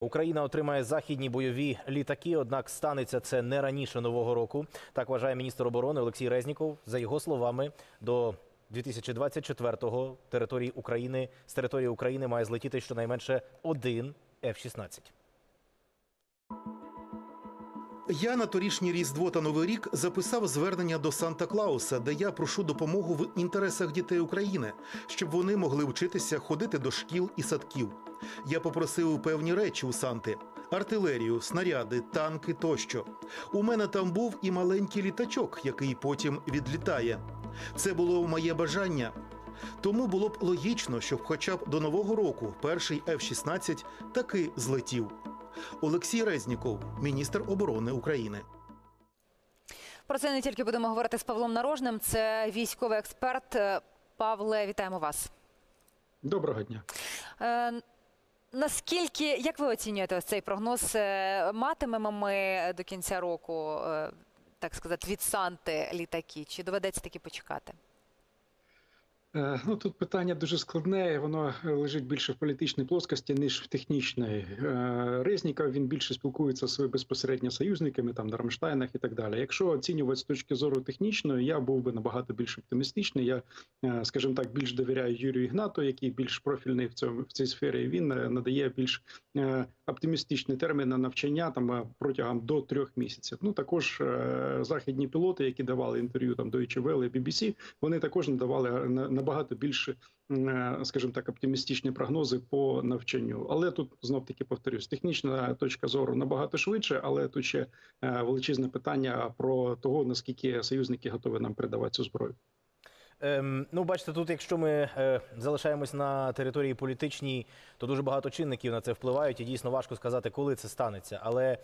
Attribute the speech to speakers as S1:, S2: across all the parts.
S1: Україна отримає західні бойові літаки, однак станеться це не раніше нового року. Так вважає міністр оборони Олексій Резніков. За його словами, до 2024-го території України з території України має злетіти щонайменше один F-16.
S2: Я на торішнє Різдво та Новий рік записав звернення до Санта Клауса, де я прошу допомогу в інтересах дітей України, щоб вони могли вчитися ходити до шкіл і садків. Я попросив певні речі у Санти: артилерію, снаряди, танки тощо. У мене там був і маленький літачок, який потім відлітає. Це було моє бажання. Тому було б логічно, щоб хоча б до нового року перший F-16 таки злетів. Олексій Резніков, міністр оборони України.
S3: Про це не тільки будемо говорити з Павлом Нарожним. Це військовий експерт. Е, Павле, вітаємо вас.
S4: Доброго дня.
S3: Е, наскільки як ви оцінюєте ось цей прогноз? Е, Матимемо ми до кінця року, так сказати, від Санти літаки? Чи доведеться таки почекати?
S4: Е, Ну тут питання дуже складне. Воно лежить більше в політичній плоскості, ніж в технічній. Е, Резніков він більше спілкується своїми безпосередньо союзниками, там на Рамштайнах і так далі. Якщо оцінювати з точки зору технічної, я був би набагато більш оптимістичний. Я, е, скажімо так, більш довіряю Юрію Ігнату, який більш профільний в цьому в цій сфері. Він надає більш оптимістичний термін на навчання там протягом до трьох місяців. Ну також західні пілоти, які давали інтерв'ю там Deutsche Welle, BBC, вони також надавали на- набагато більше, е, скажімо так, оптимістичні прогнози по навчанню. Але тут знов таки повторюсь, технічна точка зору набагато швидше, але тут ще е, величезне питання про того наскільки союзники готові нам передавати цю зброю.
S1: Ем, ну, бачите, тут, якщо ми е, залишаємось на території політичній, то дуже багато чинників на це впливають, і дійсно важко сказати, коли це станеться. Але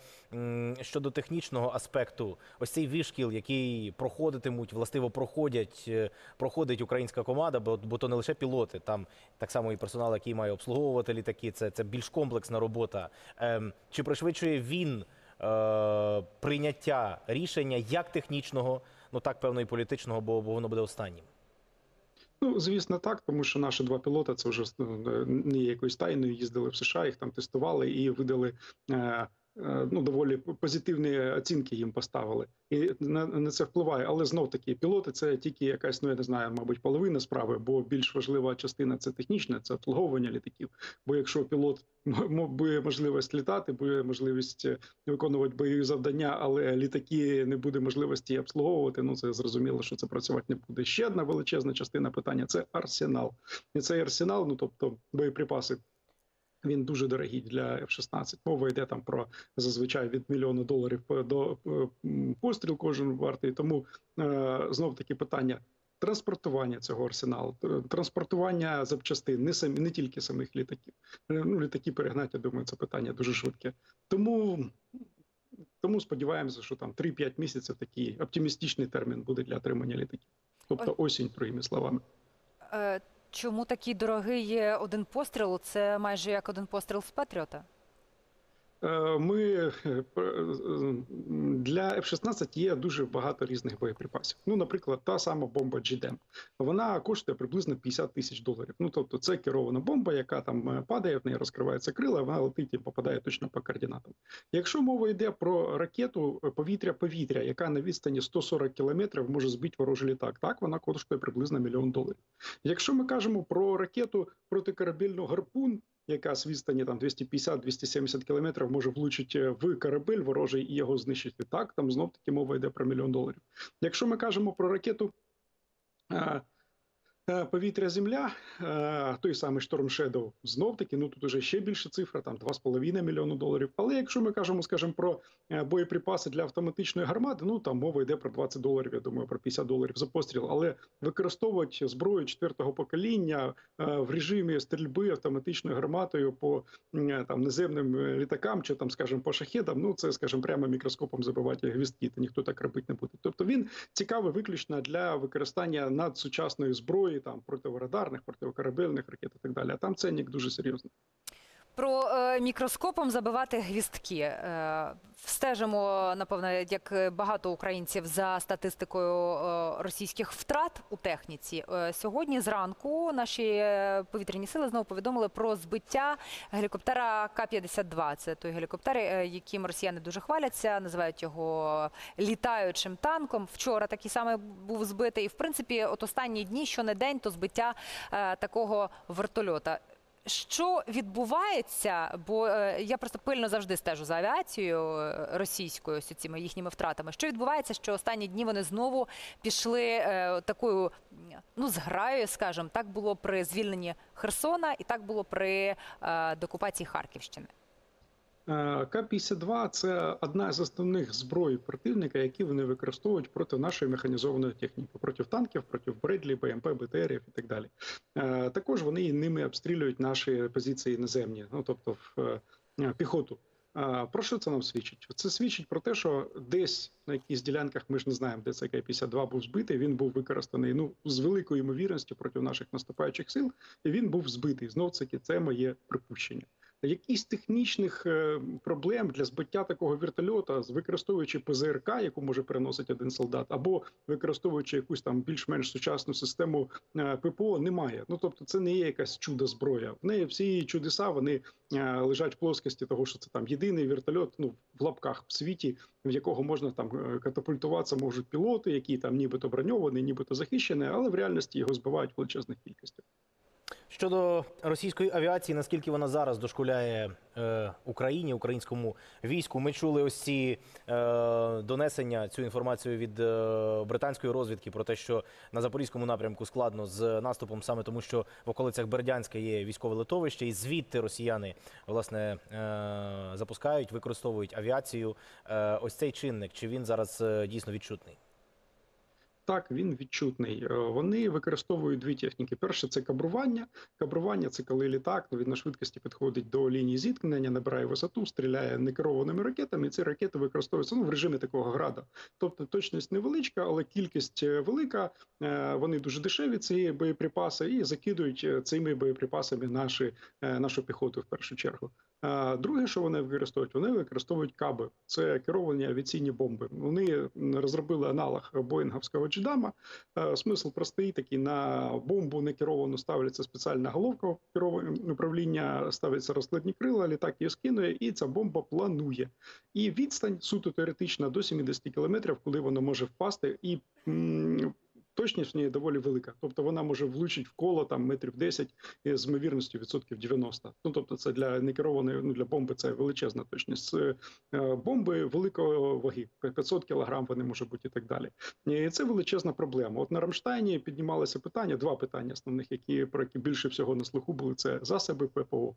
S1: щодо технічного аспекту, ось цей вишкіл, який проходитимуть, властиво проходять, е, проходить українська команда, бо, бо то не лише пілоти, там так само і персонал, який має обслуговувати літаки, це, це більш комплексна робота. Ем, чи пришвидшує він е, прийняття рішення як технічного, ну так певно і політичного, бо, бо воно буде останнім?
S4: Ну, звісно, так, тому що наші два пілота це вже е, не якоюсь тайною. Їздили в США, їх там тестували і видали е, ну доволі позитивні оцінки їм поставили. І на, на це впливає. Але знов таки пілоти це тільки якась, ну я не знаю, мабуть, половина справи, бо більш важлива частина це технічна, це обслуговування літаків. Бо якщо пілот буде можливість літати, буде можливість е, виконувати бойові завдання, але літаки не буде можливості обслуговувати. Ну це зрозуміло, що це працювати не буде. Ще одна величезна частина питання це арсенал. І цей арсенал, ну тобто боєприпаси. Він дуже дорогий для F-16. Мова йде там про зазвичай від мільйона доларів до е, постріл кожен вартий. Тому е, знов таки питання транспортування цього арсеналу, транспортування запчастин, не самі не тільки самих літаків. Е, Ну літаки перегнати, я думаю, це питання дуже швидке. Тому. Тому сподіваємося, що там 3-5 місяців такий оптимістичний термін буде для отримання літаків. Тобто осінь, другими словами.
S3: Чому такий дорогий один постріл? Це майже як один постріл з Патріота.
S4: Е, Ми е, для F-16 є дуже багато різних боєприпасів. Ну, наприклад, та сама бомба GDEM. Вона коштує приблизно 50 тисяч доларів. Ну тобто, це керована бомба, яка там е, падає, в неї розкривається крила, вона летить і попадає точно по координатам. Якщо мова йде про ракету повітря-повітря, яка на відстані 140 кілометрів може збити ворожий літак, так вона коштує приблизно мільйон доларів. Якщо ми кажемо про ракету протикорабельну гарпун яка з відстані там 250-270 кілометрів може влучити в корабель ворожий і його знищити. Так, там знов таки мова йде про мільйон доларів. Якщо ми кажемо про ракету е, е, повітря-земля, е, той самий Storm Shadow, знов таки, ну тут уже ще більше цифра, там 2,5 мільйони доларів. Але якщо ми кажемо, скажімо, про е, боєприпаси для автоматичної гармати, ну там мова йде про 20 доларів, я думаю, про 50 доларів за постріл. Але використовувати зброю четвертого покоління в режимі стрільби автоматичною гарматою по там наземним е, літакам чи там, скажімо, по шахедам, ну це, скажімо, прямо мікроскопом забивати гвіздки, то ніхто так робити не буде. Тобто він цікавий виключно для використання надсучасної зброї, там противорадарних, противокорабельних ракет і так далі. А там ценник дуже серйозний.
S3: Про е, мікроскопом забивати гвістки. Е, Стежимо, напевно, як багато українців за статистикою е, російських втрат у техніці. Сьогодні зранку наші повітряні сили знову повідомили про збиття гелікоптера К-52. Це той гелікоптер, яким росіяни дуже хваляться, називають його літаючим танком. Вчора такий саме був збитий. І в принципі, от останні дні, що не день, то збиття такого вертольота. Що відбувається? Бо е, я просто пильно завжди стежу за авіацією е, російською, з цими їхніми втратами. Що відбувається, що останні дні вони знову пішли е, такою ну зграю, скажімо, так було при звільненні Херсона, і так було при докупації Харківщини.
S4: Е, К-52 – це одна з основних зброй противника, які вони використовують проти нашої механізованої техніки, проти танків, проти Бредлі, БМП, БТРів і так далі. Е, Також вони ними обстрілюють наші позиції наземні, ну тобто в е, піхоту. Про що це нам свідчить? Це свідчить про те, що десь на якихось ділянках ми ж не знаємо, де цей К-52 був збитий. Він був використаний ну з великою ймовірністю проти наших наступаючих сил, і він був збитий. Знов таки, це моє припущення. Якісь технічних е, проблем для збиття такого вертольота, використовуючи ПЗРК, яку може переносити один солдат, або використовуючи якусь там більш-менш сучасну систему е, ППО, немає. Ну тобто, це не є якась чудо зброя. В неї всі чудеса вони е, лежать в плоскості того, що це там єдиний вертольот, ну в лапках в світі, в якого можна там катапультуватися можуть пілоти, які там нібито броньовані, нібито захищені, але в реальності його збивають величезних кількостях.
S1: Щодо російської авіації, наскільки вона зараз дошкуляє е, Україні, українському війську, ми чули ось ці е, донесення, цю інформацію від е, британської розвідки про те, що на запорізькому напрямку складно з наступом, саме тому, що в околицях Бердянська є військове литовище, і звідти росіяни власне е, запускають, використовують авіацію. Е, ось цей чинник, чи він зараз е, дійсно відчутний?
S4: Так, він відчутний. Е, Вони використовують дві техніки. Перше це кабрування. Кабрування це коли літак ну, він на швидкості підходить до лінії зіткнення, набирає висоту, стріляє некерованими ракетами. І ці ракети використовуються ну, в режимі такого града. Тобто точність невеличка, але кількість е, велика. Е, Вони дуже дешеві. Ці боєприпаси і закидують цими боєприпасами наші, нашу піхоту в першу чергу. Друге, що вони використовують, вони використовують каби. Це керовані авіаційні бомби. Вони розробили аналог боїнговського джедама. Е, Смисл простий такий: на бомбу не керовану ставиться спеціальна головка управління, ставиться розкладні крила, літак її скинує, і ця бомба планує. І відстань суто теоретична до 70 кілометрів, коли вона може впасти, і точність в неї доволі велика. Тобто вона може влучити в коло там метрів 10 з ймовірністю відсотків 90. Ну тобто, це для некерованої ну для бомби це величезна точність. Е, бомби великої ваги, 500 кілограм вони можуть бути і так далі. І це величезна проблема. От на Рамштайні піднімалося питання, два питання основних, які про які більше всього на слуху були це засоби ППО.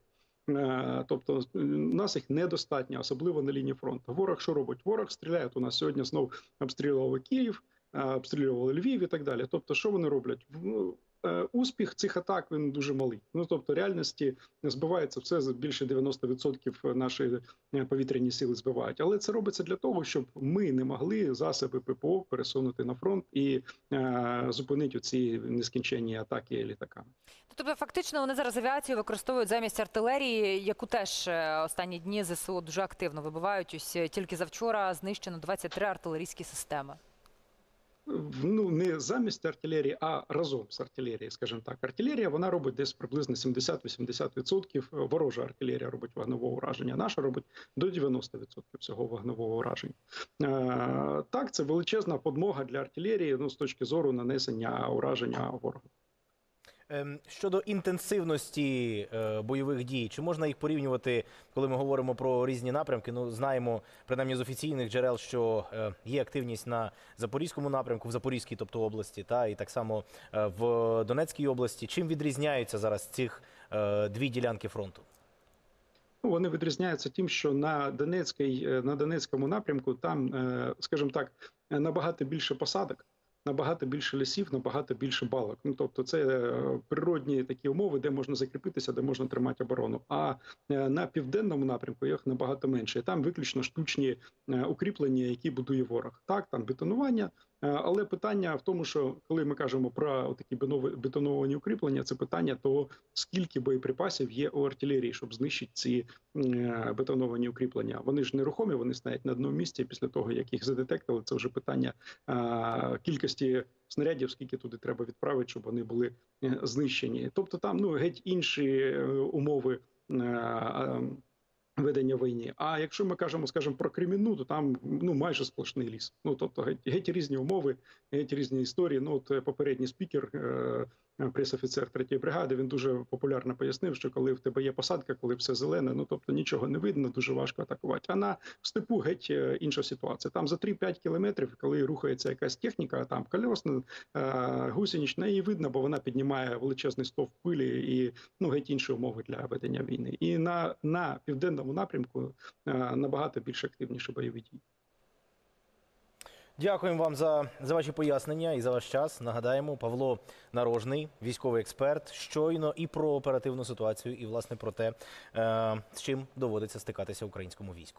S4: Е, Тобто нас їх недостатньо, особливо на лінії фронту. Ворог що робить? Ворог стріляє. У нас сьогодні знов обстрілювали Київ, обстрілювали Львів і так далі. Тобто, що вони роблять? Ну, е, Успіх цих атак він дуже малий. Ну тобто, реальності збивається все більше 90% нашої е, повітряні сили збивають. Але це робиться для того, щоб ми не могли засоби ППО пересунути на фронт і е, зупинити ці нескінченні атаки літаками.
S3: Тобто, фактично, вони зараз авіацію використовують замість артилерії, яку теж е, останні дні ЗСУ дуже активно вибивають. Ось е, тільки завчора знищено 23 артилерійські системи.
S4: Ну не замість артилерії, а разом з артилерією, скажімо так. Артилерія вона робить десь приблизно 70-80%. Ворожа артилерія робить вогневого ураження. Наша робить до 90% всього вогневого ураження. Е, так, це величезна подмога для артилерії. Ну з точки зору нанесення ураження ворогу.
S1: Ем, Щодо інтенсивності е, бойових дій, чи можна їх порівнювати, коли ми говоримо про різні напрямки? Ну, знаємо, принаймні з офіційних джерел, що е, є активність на Запорізькому напрямку, в Запорізькій, тобто області, та і так само е, в Донецькій області. Чим відрізняються зараз цих дві ділянки фронту?
S4: Ну, вони відрізняються тим, що на Донецькій, на Донецькому напрямку там, скажімо так, набагато більше посадок, набагато більше лісів, набагато більше балок. Ну тобто, це е, природні такі умови, де можна закріпитися, де можна тримати оборону. А е, на південному напрямку їх набагато менше. І Там виключно штучні е, укріплення, які будує ворог. Так, там бетонування, Але питання в тому, що коли ми кажемо про такі бетоновані укріплення, це питання того, скільки боєприпасів є у артилерії, щоб знищити ці е, бетоновані укріплення. Вони ж нерухомі, вони стоять на одному місці. Після того як їх задетектили, це вже питання е, кількості снарядів, скільки туди треба відправити, щоб вони були е, знищені. Тобто там ну геть інші е, умови. Ведення війни. А якщо ми кажемо, скажімо, про Кремінну, то там ну майже сплошний ліс. Ну тобто геть, геть різні умови, геть різні історії. Ну от е, попередній спікер, е, пресофіцер третьої бригади, він дуже популярно пояснив, що коли в тебе є посадка, коли все зелене, ну тобто нічого не видно, дуже важко атакувати. А на степу геть е, інша ситуація. Там за 3-5 кілометрів, коли рухається якась техніка, там кольосна, е, гусенична, її видно, бо вона піднімає величезний стовп пилі і ну геть інші умови для ведення війни. І на, на південному напрямку е, набагато більш активніше бойові дії.
S1: Дякуємо вам за, за ваші пояснення і за ваш час. Нагадаємо, Павло Нарожний, військовий експерт, щойно і про оперативну ситуацію, і власне про те, е, з чим доводиться стикатися українському війську.